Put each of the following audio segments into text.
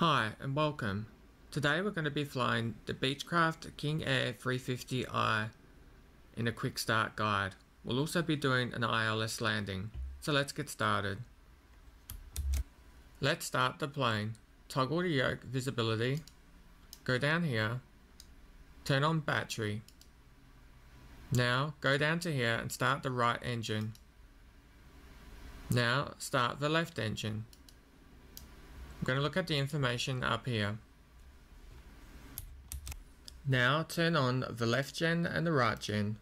Hi and welcome. Today we're going to be flying the Beechcraft King Air 350i in a quick start guide. We'll also be doing an ILS landing. So let's get started. Let's start the plane. Toggle the yoke visibility. Go down here. Turn on battery. Now go down to here and start the right engine. Now start the left engine. I'm going to look at the information up here. Now turn on the left gen and the right gen.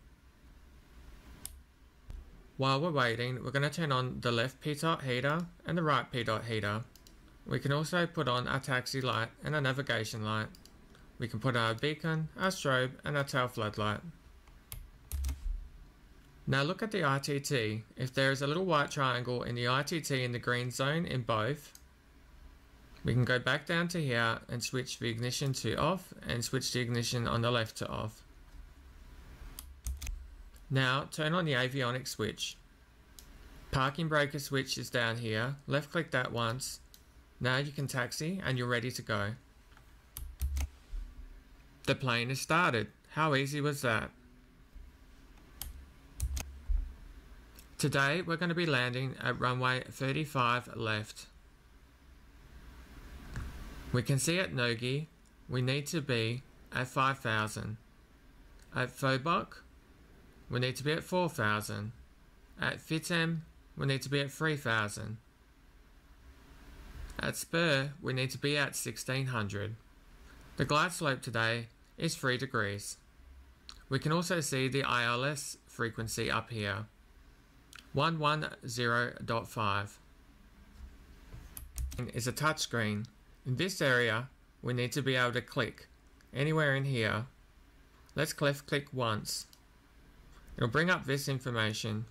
While we're waiting, we're going to turn on the left pitot heater and the right pitot heater. We can also put on our taxi light and our navigation light. We can put our beacon, our strobe and our tail floodlight. Now look at the ITT. If there is a little white triangle in the ITT in the green zone in both, we can go back down to here and switch the ignition to off and switch the ignition on the left to off. Now turn on the avionics switch. Parking breaker switch is down here. Left click that once. Now you can taxi and you're ready to go. The plane is started. How easy was that? Today we're going to be landing at runway 35 left. We can see at Nogi we need to be at 5,000. At Phobok we need to be at 4,000. At Fitem we need to be at 3,000. At Spur we need to be at 1600. The glide slope today is 3 degrees. We can also see the ILS frequency up here. 110.5 is a touchscreen in this area, we need to be able to click anywhere in here. Let's click click once. It'll bring up this information.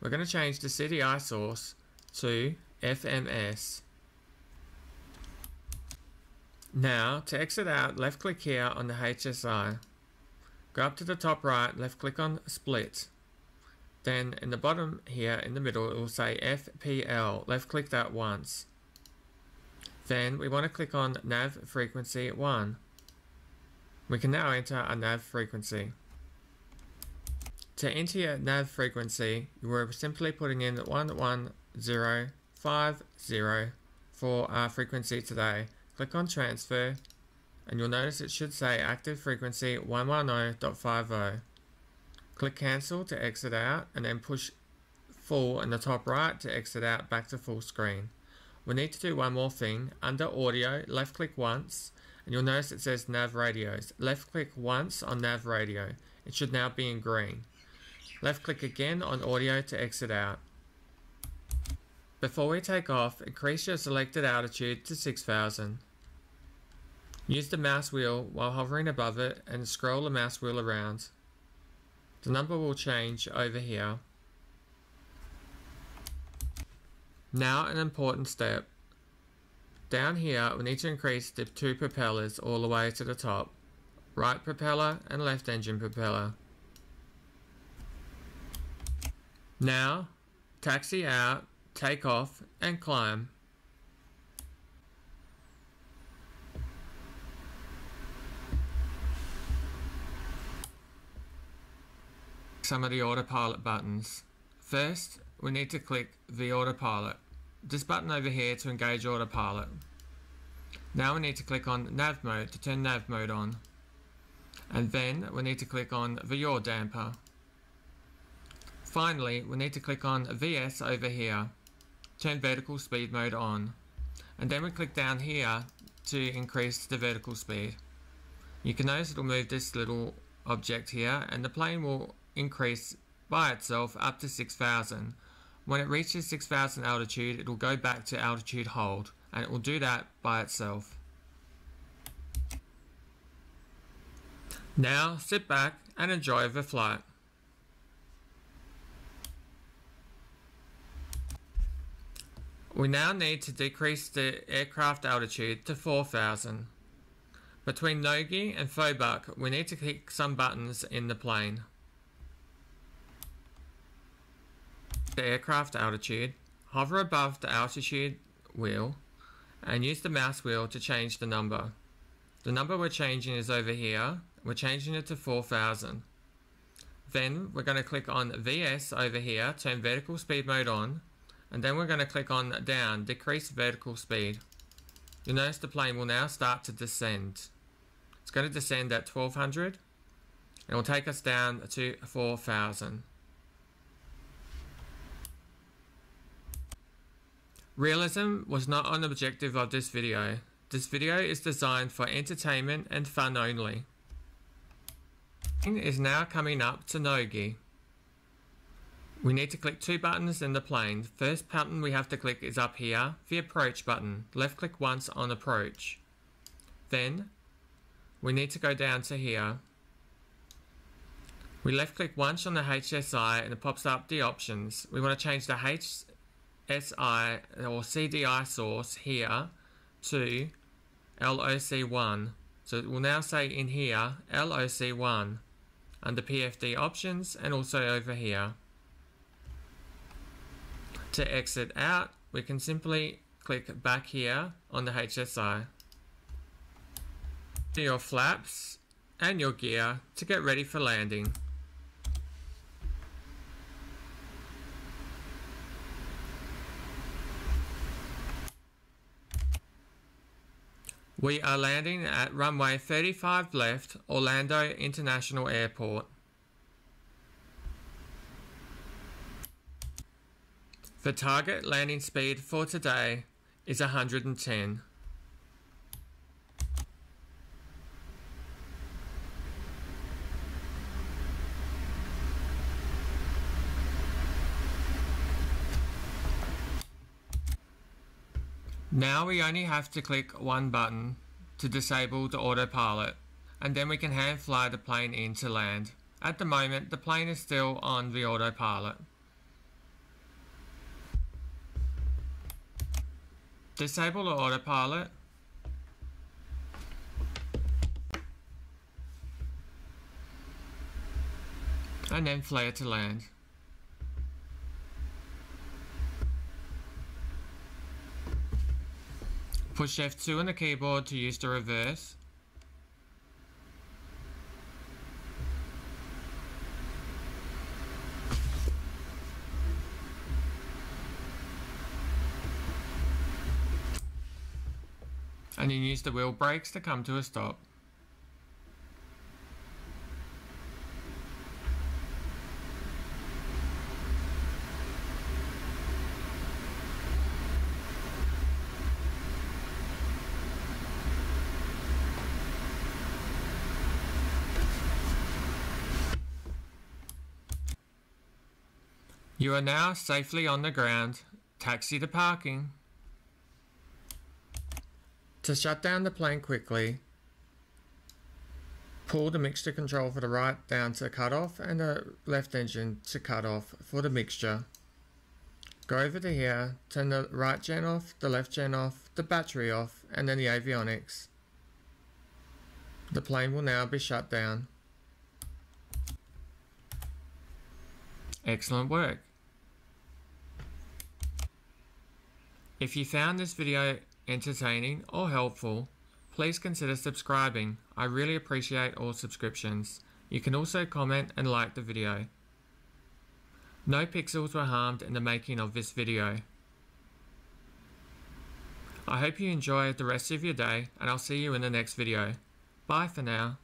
We're going to change the CDI source to FMS. Now, to exit out, left click here on the HSI. Go up to the top right, left click on split. Then in the bottom here in the middle, it will say FPL. Left click that once. Then we want to click on nav frequency 1. We can now enter a nav frequency. To enter your nav frequency, you are simply putting in 11050 for our frequency today. Click on transfer and you'll notice it should say active frequency 110.50. Click cancel to exit out and then push full in the top right to exit out back to full screen. We need to do one more thing. Under audio, left click once, and you'll notice it says nav radios. Left click once on nav radio. It should now be in green. Left click again on audio to exit out. Before we take off, increase your selected altitude to 6000. Use the mouse wheel while hovering above it and scroll the mouse wheel around. The number will change over here. Now an important step. Down here we need to increase the two propellers all the way to the top. Right propeller and left engine propeller. Now taxi out, take off and climb. Some of the autopilot buttons. First, we need to click the autopilot this button over here to engage autopilot. Now we need to click on nav mode to turn nav mode on. And then we need to click on the yaw damper. Finally, we need to click on VS over here, turn vertical speed mode on. And then we click down here to increase the vertical speed. You can notice it'll move this little object here and the plane will increase by itself up to 6,000 when it reaches 6,000 altitude, it will go back to altitude hold, and it will do that by itself. Now sit back and enjoy the flight. We now need to decrease the aircraft altitude to 4,000. Between Nogi and Phobok, we need to click some buttons in the plane. The aircraft altitude, hover above the altitude wheel, and use the mouse wheel to change the number. The number we're changing is over here. We're changing it to 4000. Then we're going to click on VS over here, turn vertical speed mode on, and then we're going to click on down, decrease vertical speed. You'll notice the plane will now start to descend. It's going to descend at 1200 and will take us down to 4000. Realism was not an objective of this video. This video is designed for entertainment and fun only. Is now coming up to Nogi. We need to click two buttons in the plane. The first button we have to click is up here, the approach button. Left click once on approach. Then we need to go down to here. We left click once on the HSI and it pops up the options. We want to change the HSI or CDI source here to LOC1. So it will now say in here LOC1 under PFD options and also over here. To exit out, we can simply click back here on the HSI. Do Your flaps and your gear to get ready for landing. We are landing at runway 35 left, Orlando International Airport. The target landing speed for today is 110. Now we only have to click one button to disable the autopilot and then we can hand fly the plane in to land. At the moment the plane is still on the autopilot. Disable the autopilot and then flare to land. Push F2 on the keyboard to use the reverse. And then use the wheel brakes to come to a stop. You are now safely on the ground. Taxi to parking. To shut down the plane quickly, pull the mixture control for the right down to cut off and the left engine to cut off for the mixture. Go over to here, turn the right gen off, the left gen off, the battery off, and then the avionics. The plane will now be shut down. Excellent work. If you found this video entertaining or helpful, please consider subscribing. I really appreciate all subscriptions. You can also comment and like the video. No pixels were harmed in the making of this video. I hope you enjoy the rest of your day and I'll see you in the next video. Bye for now.